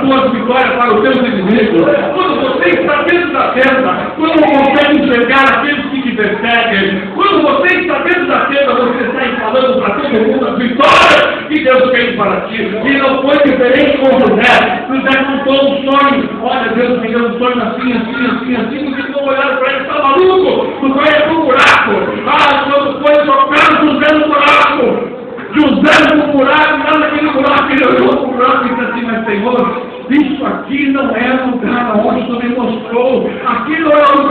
tuas vitórias, para os teus inimigos. Quando você está dentro da tenda, quando consegue enxergar aqueles que te perseguem, quando você está dentro da tenda, você está falando para todo mundo as vitórias que Deus fez para ti. E não foi diferente com José. José contou um sonho. Olha, Deus me deu um sonho assim, assim, assim, assim. Porque não olharam para ele, está maluco. Tu vai para o buraco. Ah, quando foi tocar José no buraco. José no buraco, lá naquele buraco, Senhor, isso aqui não é lugar onde tu me mostrou, aqui não é o